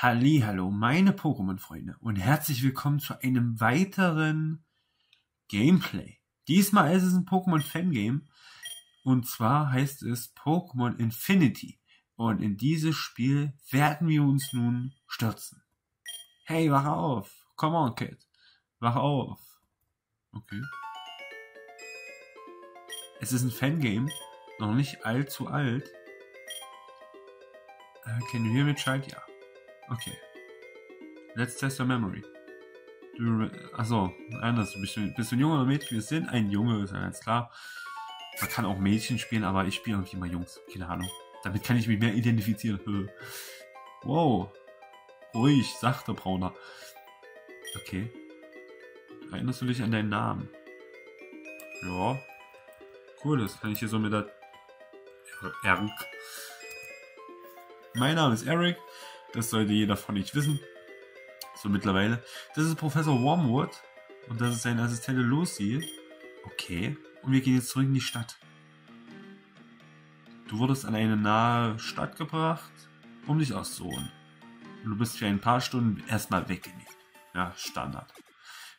Hallo, meine Pokémon-Freunde und herzlich willkommen zu einem weiteren Gameplay. Diesmal ist es ein Pokémon-Fangame und zwar heißt es Pokémon Infinity und in dieses Spiel werden wir uns nun stürzen. Hey, wach auf! Come on, Kid! Wach auf! Okay. Es ist ein Fangame, noch nicht allzu alt. Uh, can you hear me, child? Ja. Okay. Let's test your memory. Du, achso, anders. Bist du, bist du ein Junge oder Mädchen? Wir sind ein Junge, ist ja ganz klar. Man kann auch Mädchen spielen, aber ich spiele irgendwie mal Jungs. Keine Ahnung. Damit kann ich mich mehr identifizieren. Wow. Ruhig, sachte Brauner. Okay. Erinnerst du dich an deinen Namen? Ja. Cool, das kann ich hier so mit der Eric. Mein Name ist Eric. Das sollte jeder von euch wissen. So mittlerweile. Das ist Professor Wormwood. Und das ist seine Assistentin Lucy. Okay. Und wir gehen jetzt zurück in die Stadt. Du wurdest an eine nahe Stadt gebracht, um dich auszuruhen. Und du bist für ein paar Stunden erstmal weggelegt. Ja, Standard.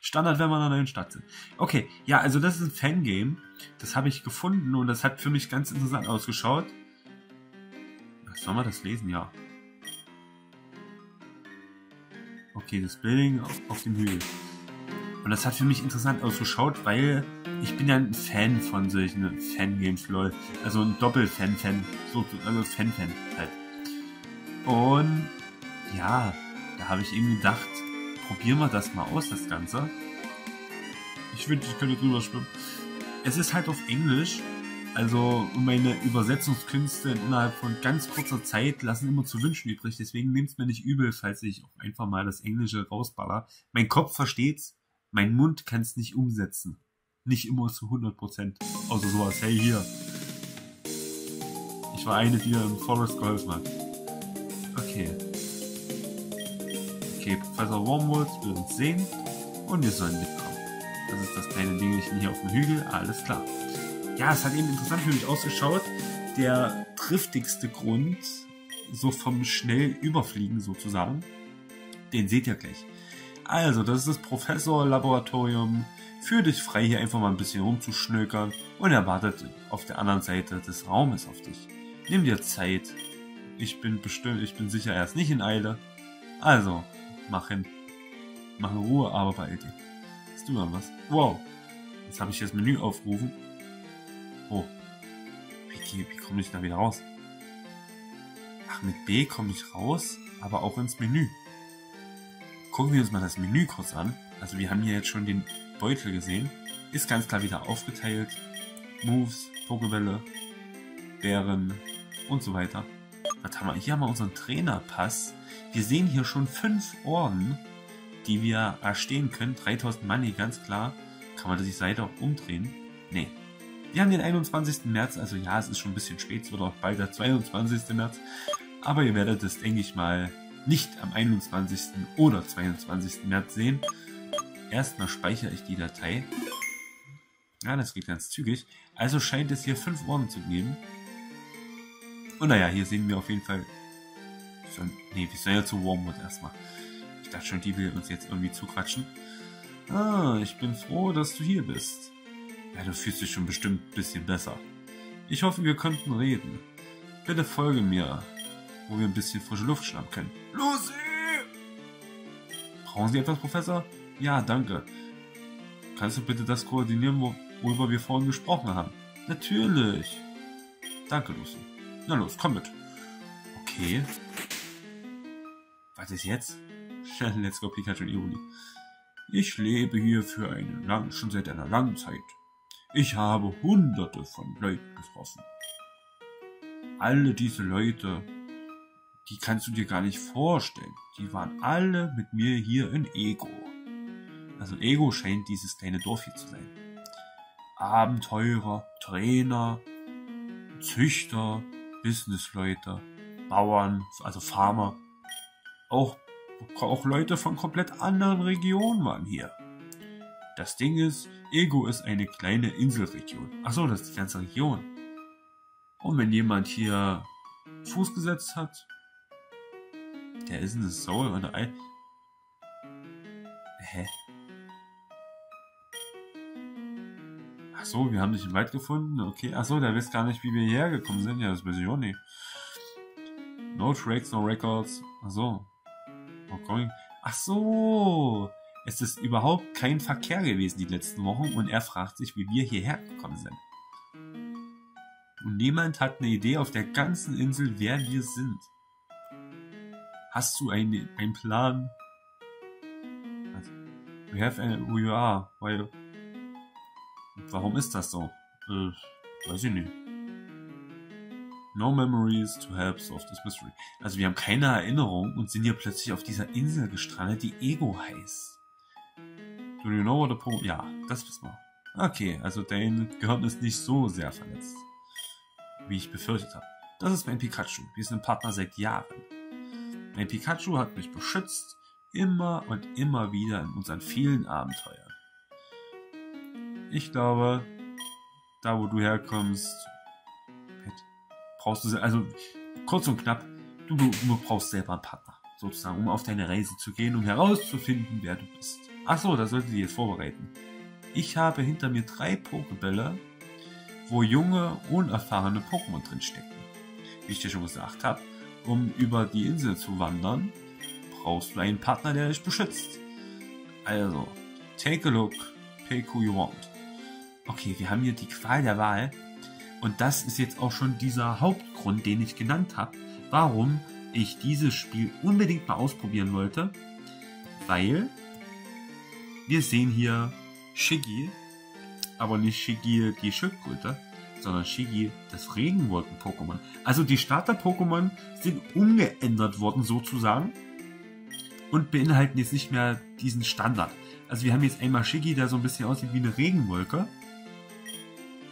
Standard, wenn wir in einer neuen Stadt sind. Okay, ja, also das ist ein Fangame. Das habe ich gefunden und das hat für mich ganz interessant ausgeschaut. Soll man das lesen? Ja. Okay, das Building auf, auf dem Hügel. Und das hat für mich interessant ausgeschaut, weil ich bin ja ein Fan von solchen Fangames, lol. Also ein Doppel-Fan-Fan. So, also Fan-Fan halt. Und ja, da habe ich eben gedacht, probieren wir das mal aus, das Ganze. Ich wünschte, ich könnte drüber schwimmen. Es ist halt auf Englisch also meine Übersetzungskünste innerhalb von ganz kurzer Zeit lassen immer zu wünschen übrig. Deswegen nehmt es mir nicht übel, falls ich auch einfach mal das Englische rausballer. Mein Kopf versteht's, mein Mund kann es nicht umsetzen. Nicht immer zu 100%. Prozent. Außer sowas, hey hier. Ich war eine, die im Forest geholfen hat. Okay. Okay, Professor Wormwood will uns sehen und wir sollen mitkommen. Das ist das kleine Dingchen hier auf dem Hügel, alles klar ja, es hat eben interessant für mich ausgeschaut. Der triftigste Grund, so vom schnell überfliegen sozusagen, den seht ihr gleich. Also, das ist das Professor-Laboratorium. Führ dich frei, hier einfach mal ein bisschen rumzuschnökern und er wartet auf der anderen Seite des Raumes auf dich. Nimm dir Zeit. Ich bin bestimmt, ich bin sicher, er ist nicht in Eile. Also, mach hin. Mach in Ruhe, aber beeil Hast du mal was? Wow. Jetzt habe ich das Menü aufgerufen Oh. Wie, wie komme ich da wieder raus? Ach, mit B komme ich raus, aber auch ins Menü. Gucken wir uns mal das Menü kurz an. Also wir haben hier jetzt schon den Beutel gesehen. Ist ganz klar wieder aufgeteilt. Moves, Pokebälle, Bären und so weiter. Was haben wir? Hier haben wir unseren Trainerpass. Wir sehen hier schon fünf Orden, die wir erstehen können. 3000 Money, ganz klar. Kann man die Seite auch umdrehen? Nee, wir haben den 21. März, also ja, es ist schon ein bisschen spät, es wird auch bald der 22. März. Aber ihr werdet es, denke ich mal, nicht am 21. oder 22. März sehen. Erstmal speichere ich die Datei. Ja, das geht ganz zügig. Also scheint es hier fünf Orden zu geben. Und naja, hier sehen wir auf jeden Fall... Nee, wir sollen ja zu Wormwood erstmal. Ich dachte schon, die will uns jetzt irgendwie zuquatschen. Ah, ich bin froh, dass du hier bist. Ja, du fühlst dich schon bestimmt ein bisschen besser. Ich hoffe, wir könnten reden. Bitte folge mir, wo wir ein bisschen frische Luft schnappen können. Lucy! Brauchen Sie etwas, Professor? Ja, danke. Kannst du bitte das koordinieren, worüber wir vorhin gesprochen haben? Natürlich. Danke, Lucy. Na los, komm mit. Okay. Was ist jetzt? Let's go Pikachu und Ironie. Ich lebe hier für eine lang, schon seit einer langen Zeit. Ich habe hunderte von Leuten getroffen. Alle diese Leute, die kannst du dir gar nicht vorstellen. Die waren alle mit mir hier in Ego. Also Ego scheint dieses kleine Dorf hier zu sein. Abenteurer, Trainer, Züchter, Businessleute, Bauern, also Farmer. Auch, auch Leute von komplett anderen Regionen waren hier. Das Ding ist, Ego ist eine kleine Inselregion. Achso, das ist die ganze Region. Und wenn jemand hier Fuß gesetzt hat, Der ist eine Soul oder ein. Hä? Ach so, wir haben dich im Wald gefunden. Okay. Ach so, der weiß gar nicht, wie wir hierher gekommen sind. Ja, das weiß ich auch nicht. No tracks, no records. Ach so. Okay. Ach so. Es ist überhaupt kein Verkehr gewesen die letzten Wochen und er fragt sich, wie wir hierher gekommen sind. Und niemand hat eine Idee auf der ganzen Insel, wer wir sind. Hast du einen, einen Plan? We have a, who you are. Why, warum ist das so? Äh, weiß ich nicht. No memories to help solve this mystery. Also wir haben keine Erinnerung und sind hier plötzlich auf dieser Insel gestrandet, die Ego heißt. Do you know what the Pro... Ja, das wissen wir. Okay, also dein Gehirn ist nicht so sehr verletzt. Wie ich befürchtet habe. Das ist mein Pikachu. Wir sind Partner seit Jahren. Mein Pikachu hat mich beschützt, immer und immer wieder in unseren vielen Abenteuern. Ich glaube, da wo du herkommst, brauchst du, also kurz und knapp, du, du, du brauchst selber einen Partner, sozusagen, um auf deine Reise zu gehen, um herauszufinden, wer du bist. Ach so, da solltet ihr jetzt vorbereiten. Ich habe hinter mir drei Pokebälle, wo junge, unerfahrene Pokémon drinstecken. Wie ich dir schon gesagt habe, um über die Insel zu wandern, brauchst du einen Partner, der dich beschützt. Also, take a look, pick who you want. Okay, wir haben hier die Qual der Wahl. Und das ist jetzt auch schon dieser Hauptgrund, den ich genannt habe, warum ich dieses Spiel unbedingt mal ausprobieren wollte. Weil wir sehen hier Shiggy, aber nicht Shiggy die Schildkröte, sondern Shiggy das Regenwolken-Pokémon. Also die Starter-Pokémon sind umgeändert worden sozusagen und beinhalten jetzt nicht mehr diesen Standard. Also wir haben jetzt einmal Shiggy, der so ein bisschen aussieht wie eine Regenwolke.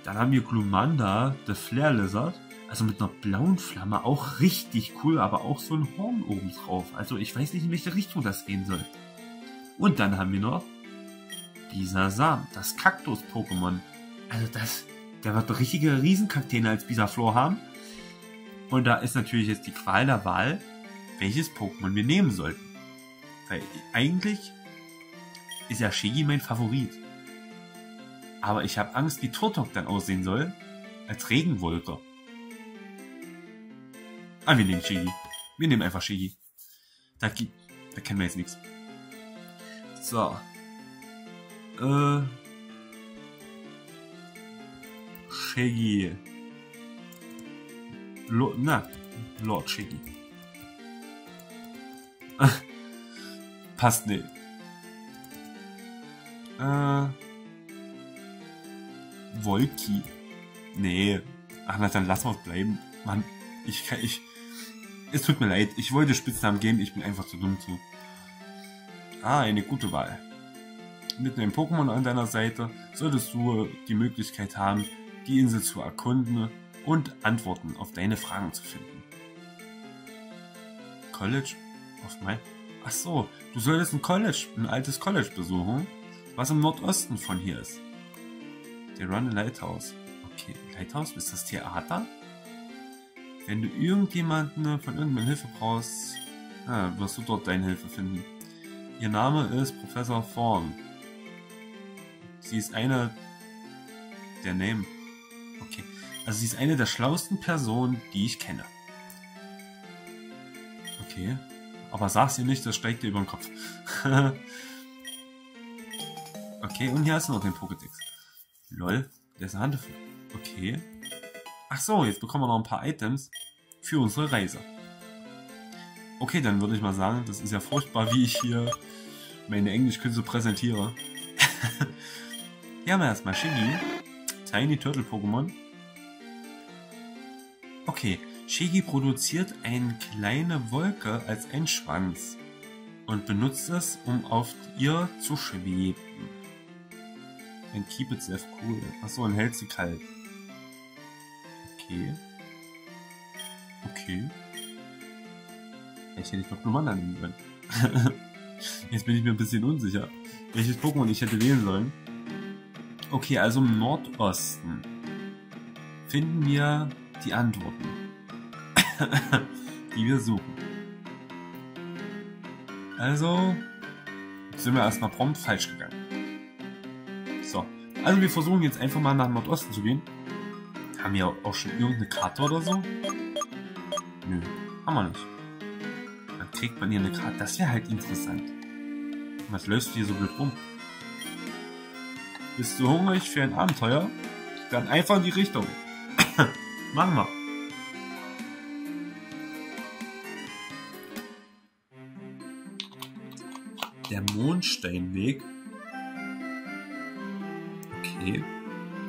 Dann haben wir Glumanda, der Flare Lizard, also mit einer blauen Flamme, auch richtig cool, aber auch so ein Horn oben drauf. Also ich weiß nicht, in welche Richtung das gehen soll. Und dann haben wir noch Bisasam, das Kaktus-Pokémon. Also das, der wird richtige Riesenkakteen als Bisaflor haben. Und da ist natürlich jetzt die Qual der Wahl, welches Pokémon wir nehmen sollten. Weil eigentlich ist ja Shiggy mein Favorit. Aber ich habe Angst, wie Turtok dann aussehen soll als Regenwolke. Ah, wir nehmen Shiggy. Wir nehmen einfach Shiggy. Da, da kennen wir jetzt nichts. So, äh. Shaggy. Lo na, Lord Shaggy. Passt nicht. Äh. Wolki. Nee. Ach na, dann lass mal bleiben. Mann, ich kann, ich. Es tut mir leid, ich wollte Spitznamen geben, ich bin einfach zu dumm zu. Ah, eine gute Wahl mit einem Pokémon an deiner Seite solltest du die Möglichkeit haben, die Insel zu erkunden und Antworten auf deine Fragen zu finden. College of My. Ach so, du solltest ein College, ein altes College besuchen, was im Nordosten von hier ist. Der Run Lighthouse. Okay, Lighthouse, ist das Theater? Wenn du irgendjemanden von irgendeiner Hilfe brauchst, ah, wirst du dort deine Hilfe finden. Ihr Name ist Professor Thorn. Sie ist eine der Name. Okay. Also sie ist eine der schlauesten Personen, die ich kenne. Okay. Aber sag's ihr nicht, das steigt dir über den Kopf. okay, und hier hast du noch den Pokédex. Lol, der ist eine Hand Okay. Ach so, jetzt bekommen wir noch ein paar Items für unsere Reise. Okay, dann würde ich mal sagen, das ist ja furchtbar, wie ich hier meine Englischkünste präsentiere. Hier haben wir erstmal Shiggy. Tiny Turtle Pokémon. Okay, Shiggy produziert eine kleine Wolke als ein Schwanz und benutzt es, um auf ihr zu schweben. Ein Keep It Safe Cool. Achso, und hält sie kalt. Okay. Okay. Ich hätte nicht noch Nummern annehmen können. Jetzt bin ich mir ein bisschen unsicher, welches Pokémon ich hätte wählen sollen. Okay, also im Nordosten finden wir die Antworten, die wir suchen. Also sind wir erstmal prompt falsch gegangen. So. Also wir versuchen jetzt einfach mal nach Nordosten zu gehen. Haben wir auch schon irgendeine Karte oder so? Nö, haben wir nicht. Dann trägt man hier eine Karte. Das wäre halt interessant. Was löst du hier so blöd rum? Bist du hungrig für ein Abenteuer? Dann einfach in die Richtung. Machen wir. Der Mondsteinweg. Okay.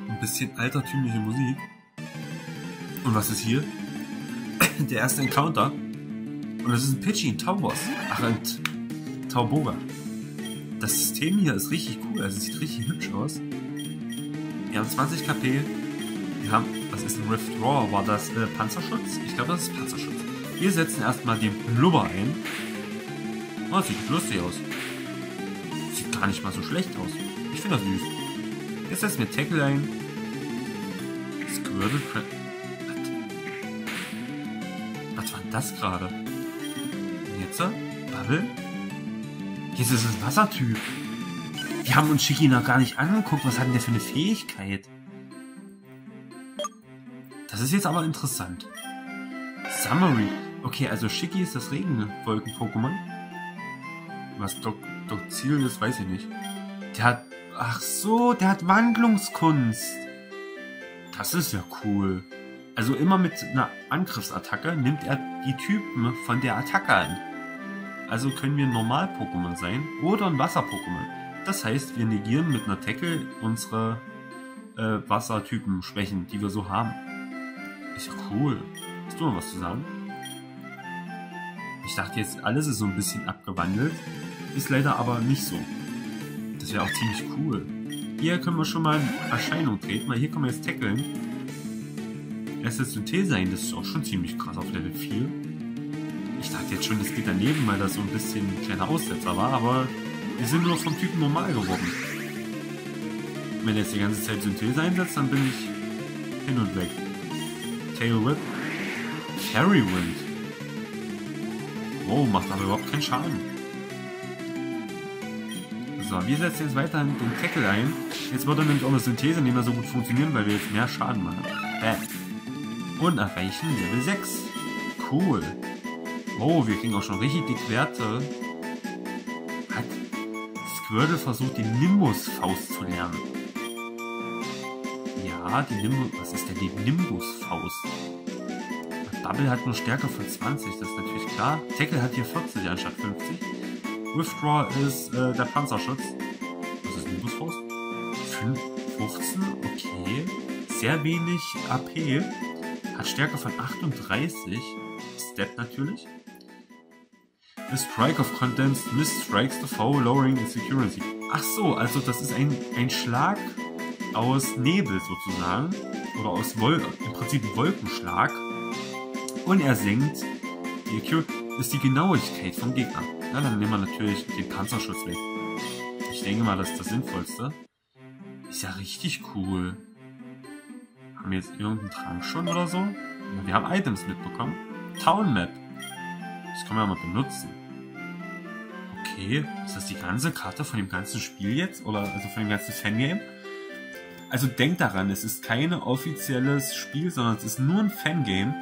Ein bisschen altertümliche Musik. Und was ist hier? Der erste Encounter. Und das ist ein Pidgey, ein Taubos. Ach, ein Tauboga. Das System hier ist richtig cool. Also sieht richtig hübsch aus. Wir haben 20 KP. Wir haben, was ist ein Rift Raw? War das äh, Panzerschutz? Ich glaube, das ist Panzerschutz. Wir setzen erstmal den Blubber ein. Oh, sieht lustig aus. Sieht gar nicht mal so schlecht aus. Ich finde das süß. Jetzt setzen wir Tackle ein. Squirtle Pre Was? Was war denn das gerade? Und jetzt? Bubble? Jetzt ist es ein Wassertyp. Wir haben uns Shiki noch gar nicht angeguckt. Was hat denn der für eine Fähigkeit? Das ist jetzt aber interessant. Summary. Okay, also Shiki ist das Regenwolken-Pokémon. Was Doc Ziel ist, weiß ich nicht. Der hat... Ach so, der hat Wandlungskunst. Das ist ja cool. Also immer mit einer Angriffsattacke nimmt er die Typen von der Attacke an. Also können wir ein Normal-Pokémon sein oder ein Wasser-Pokémon. Das heißt, wir negieren mit einer Tackle unsere äh, Wassertypen-Schwächen, die wir so haben. Ist cool. Hast du noch was zu sagen? Ich dachte jetzt, alles ist so ein bisschen abgewandelt. Ist leider aber nicht so. Das wäre auch ziemlich cool. Hier können wir schon mal in Erscheinung treten, weil hier können wir jetzt tackeln. Erste Synthese sein, das ist auch schon ziemlich krass auf Level 4. Ich dachte jetzt schon, das geht daneben, weil das so ein bisschen ein kleiner Aussetzer war, aber wir sind nur vom Typen normal geworden. Wenn er jetzt die ganze Zeit Synthese einsetzt, dann bin ich hin und weg. Tail Whip. Fairy Wind. Oh, macht aber überhaupt keinen Schaden. So, wir setzen jetzt weiterhin den Tackle ein. Jetzt wird er nämlich auch eine Synthese nicht mehr so gut funktionieren, weil wir jetzt mehr Schaden machen. Bam. Und erreichen Level 6. Cool. Oh, wir kriegen auch schon richtig dick Werte. Hat Squirtle versucht, die Nimbus-Faust zu lernen. Ja, die Nimbus... Was ist denn die Nimbus-Faust? Bubble hat nur Stärke von 20, das ist natürlich klar. Tackle hat hier 40 anstatt 50. Withdraw ist äh, der Panzerschutz. Was ist Nimbus-Faust? 15? Okay. Sehr wenig AP. Hat Stärke von 38. Step natürlich. A strike of condensed mist strikes the foe, lowering its security. Ach so, also das ist ein, ein Schlag aus Nebel sozusagen. Oder aus Wol im Prinzip Wolkenschlag. Und er senkt die Accuracy ist die Genauigkeit vom Gegner. Na, dann nehmen wir natürlich den Panzerschutz weg. Ich denke mal, das ist das Sinnvollste. Ist ja richtig cool. Haben wir jetzt irgendeinen Trank schon oder so? Ja, wir haben Items mitbekommen. Town Map. Das können wir mal benutzen. Okay, ist das die ganze Karte von dem ganzen Spiel jetzt? Oder also von dem ganzen Fangame? Also denkt daran, es ist kein offizielles Spiel, sondern es ist nur ein Fangame.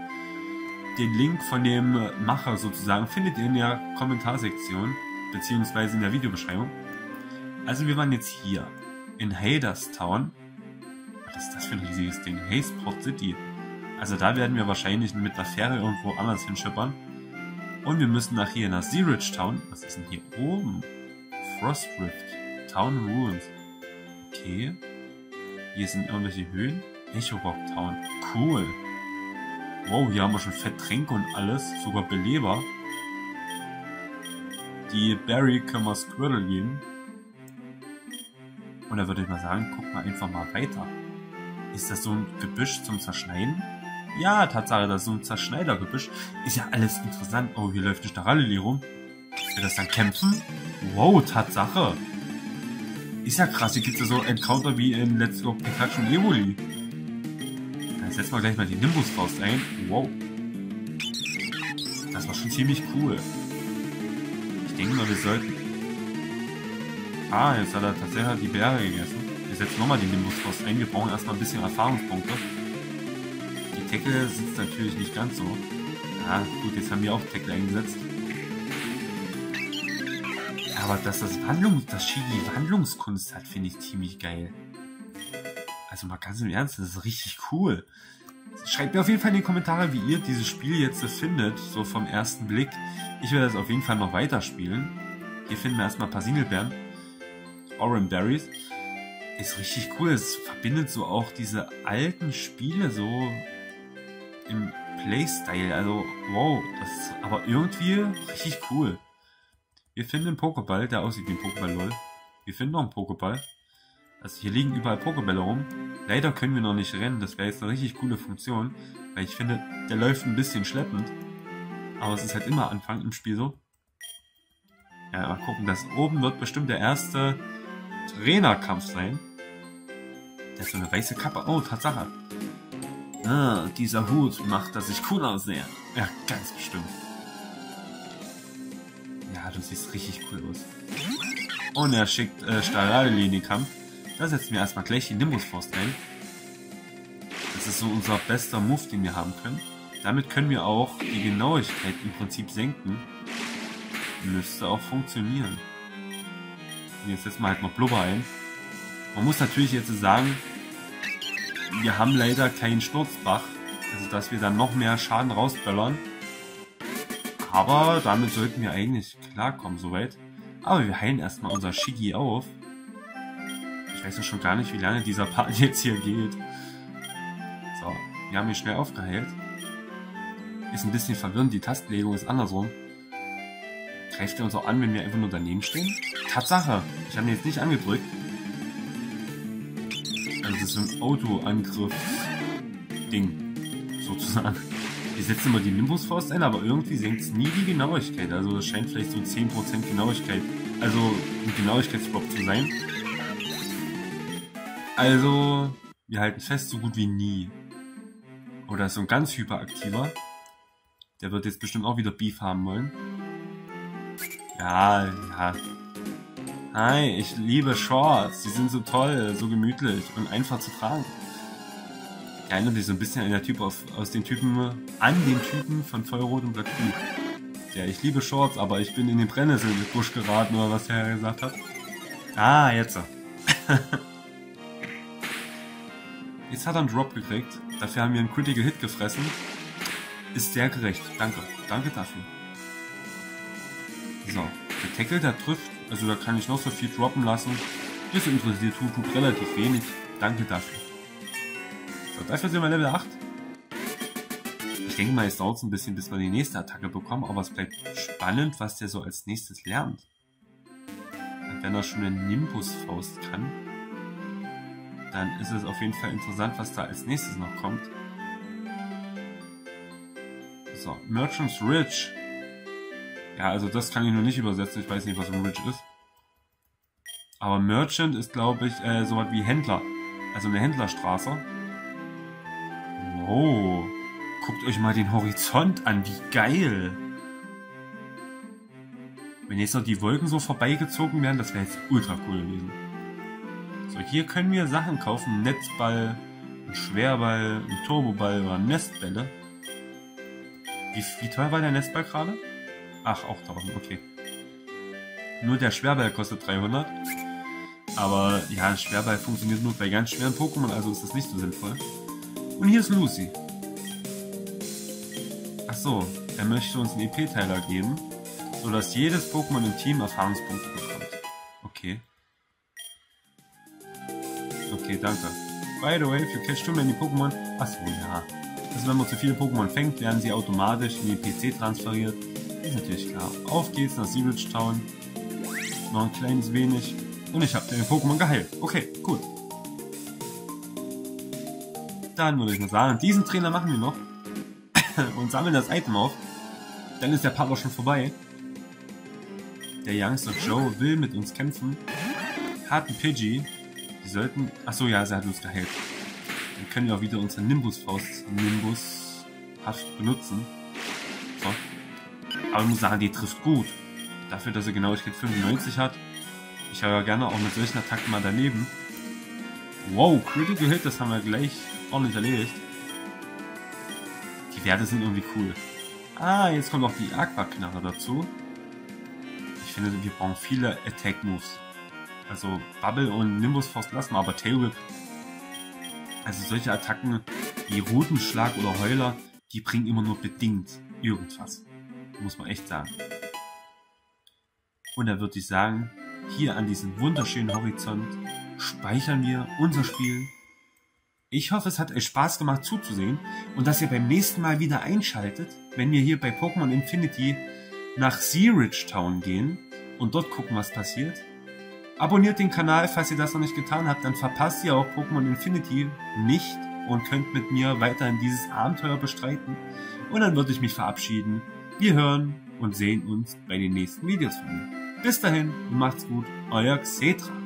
Den Link von dem Macher sozusagen findet ihr in der Kommentarsektion, beziehungsweise in der Videobeschreibung. Also wir waren jetzt hier, in Haderstown. Was ist das für ein riesiges Ding? Haysport City. Also da werden wir wahrscheinlich mit einer Fähre irgendwo anders hinschippern. Und wir müssen nach hier, nach Zeeridge Town. Was ist denn hier oben? Frostrift. Town Ruins. Okay. Hier sind irgendwelche Höhen. Echo Rock Town. Cool. Wow, hier haben wir schon Fetttränke und alles. Sogar Beleber. Die Berry können wir Squirrel geben. Und da würde ich mal sagen, guck mal einfach mal weiter. Ist das so ein Gebüsch zum Zerschneiden? Ja, Tatsache, das ist so ein Zerschneidergebüsch. Ist ja alles interessant. Oh, hier läuft eine Staralili rum. Will das dann kämpfen? Wow, Tatsache. Ist ja krass, hier gibt es ja so Encounter wie in Let's Go Pikachu und Evoli. Dann setzen wir gleich mal die Nimbus-Faust ein. Wow. Das war schon ziemlich cool. Ich denke mal, wir sollten... Ah, jetzt hat er tatsächlich die Beere gegessen. Wir setzen nochmal die Nimbus-Frost ein. Wir brauchen erstmal ein bisschen Erfahrungspunkte. Tackle sitzt natürlich nicht ganz so. Ja, gut, jetzt haben wir auch Tackle eingesetzt. Aber dass das Wandlung, das Shigi Wandlungskunst hat, finde ich ziemlich geil. Also mal ganz im Ernst, das ist richtig cool. Schreibt mir auf jeden Fall in die Kommentare, wie ihr dieses Spiel jetzt findet, so vom ersten Blick. Ich werde das auf jeden Fall noch weiterspielen. Hier finden wir erstmal ein paar Singlebären. Orange Berries. Ist richtig cool. Es verbindet so auch diese alten Spiele so im Playstyle. Also, wow, das ist aber irgendwie richtig cool. Wir finden einen Pokéball, der aussieht wie ein Pokéball, lol. Wir finden noch einen Pokéball. Also hier liegen überall Pokébälle rum. Leider können wir noch nicht rennen. Das wäre jetzt eine richtig coole Funktion. Weil ich finde, der läuft ein bisschen schleppend. Aber es ist halt immer Anfang im Spiel so. Ja, mal gucken. Das oben wird bestimmt der erste Trainerkampf sein. Der ist so eine weiße Kappe. Oh, Tatsache. Ah, dieser Hut macht, dass ich cool aussehe. Ja, ganz bestimmt. Ja, du siehst richtig cool aus. Und er schickt äh, Starali in den Kampf. Da setzen wir erstmal gleich die Nimbus Force ein. Das ist so unser bester Move, den wir haben können. Damit können wir auch die Genauigkeit im Prinzip senken. Müsste auch funktionieren. Und jetzt setzen wir halt noch Blubber ein. Man muss natürlich jetzt sagen, wir haben leider keinen Sturzbach. Also dass wir dann noch mehr Schaden rausböllern. Aber damit sollten wir eigentlich klarkommen soweit. Aber wir heilen erstmal unser Shigi auf. Ich weiß ja schon gar nicht, wie lange dieser Part jetzt hier geht. So, wir haben ihn schnell aufgeheilt. Ist ein bisschen verwirrend, die Tastenlegung ist andersrum. Greift er uns auch an, wenn wir einfach nur daneben stehen? Tatsache, ich habe ihn jetzt nicht angedrückt. Ist so ein Auto-Angriff-Ding, sozusagen. Wir setzen immer die Nimbus-Faust ein, aber irgendwie senkt es nie die Genauigkeit. Also es scheint vielleicht so 10% Genauigkeit, also ein Genauigkeitsdrop zu sein. Also, wir halten fest, so gut wie nie. Oder so ein ganz hyperaktiver. Der wird jetzt bestimmt auch wieder Beef haben wollen. Ja, ja. Hi, ich liebe Shorts. Die sind so toll, so gemütlich und einfach zu tragen erinnert sich so ein bisschen an der Typ aus, aus den Typen, an den Typen von Feuerrot und Black Blue. Ja, ich liebe Shorts, aber ich bin in den Brennnesselbusch geraten, oder was er gesagt hat. Ah, jetzt. jetzt hat er einen Drop gekriegt. Dafür haben wir einen Critical Hit gefressen. Ist sehr gerecht. Danke. Danke dafür. So. Der Tackle, der trifft. Also da kann ich noch so viel droppen lassen. Das interessiert tut, tut relativ wenig. Danke dafür. So, dafür sind wir Level 8. Ich denke mal, es dauert ein bisschen, bis wir die nächste Attacke bekommen, aber es bleibt spannend, was der so als nächstes lernt. Und wenn er schon eine Nimbus-Faust kann, dann ist es auf jeden Fall interessant, was da als nächstes noch kommt. So, Merchant's Ridge. Ja, also das kann ich noch nicht übersetzen. Ich weiß nicht, was ein Ridge ist. Aber Merchant ist, glaube ich, äh, so wie Händler. Also eine Händlerstraße. Oh, guckt euch mal den Horizont an, wie geil. Wenn jetzt noch die Wolken so vorbeigezogen wären, das wäre jetzt ultra cool gewesen. So, hier können wir Sachen kaufen. Netzball, ein Schwerball, ein Turboball oder Nestbälle. Wie, wie teuer war der Nestball gerade? Ach, auch 1000, okay. Nur der Schwerball kostet 300. Aber ja, Schwerball funktioniert nur bei ganz schweren Pokémon, also ist das nicht so sinnvoll. Und hier ist Lucy. Ach so, er möchte uns einen EP-Teiler geben, sodass jedes Pokémon im Team Erfahrungspunkte bekommt. Okay. Okay, danke. By the way, if you catch too many Pokémon... Achso, ja. Also wenn man zu viele Pokémon fängt, werden sie automatisch in den PC transferiert. Ist natürlich klar. Auf geht's nach Seawitch Town. Noch ein kleines wenig. Und ich habe den Pokémon geheilt. Okay, gut dann würde ich mal sagen, diesen Trainer machen wir noch und sammeln das Item auf. Dann ist der Part auch schon vorbei. Der Youngster Joe will mit uns kämpfen. Hat einen Pidgey. Die sollten... Achso, ja, sie hat uns geheilt. Dann können wir auch wieder unsere Nimbus-Faust Nimbus-haft benutzen. Aber ich muss sagen, die trifft gut. Dafür, dass er Genauigkeit 95 hat. Ich habe ja gerne auch mit solchen Attacken mal daneben. Wow, Critical Hit, das haben wir gleich ordentlich erledigt. Die Werte sind irgendwie cool. Ah, jetzt kommt auch die Aqua-Knarre dazu. Ich finde, wir brauchen viele Attack-Moves. Also Bubble und Nimbus Force lassen wir, aber Tail Whip. Also solche Attacken wie Rutenschlag oder Heuler, die bringen immer nur bedingt irgendwas. Muss man echt sagen. Und da würde ich sagen, hier an diesem wunderschönen Horizont speichern wir unser Spiel. Ich hoffe, es hat euch Spaß gemacht zuzusehen und dass ihr beim nächsten Mal wieder einschaltet, wenn wir hier bei Pokémon Infinity nach Searidge Town gehen und dort gucken, was passiert. Abonniert den Kanal, falls ihr das noch nicht getan habt, dann verpasst ihr auch Pokémon Infinity nicht und könnt mit mir weiterhin dieses Abenteuer bestreiten. Und dann würde ich mich verabschieden. Wir hören und sehen uns bei den nächsten Videos von mir. Bis dahin, macht's gut, euer Xetra.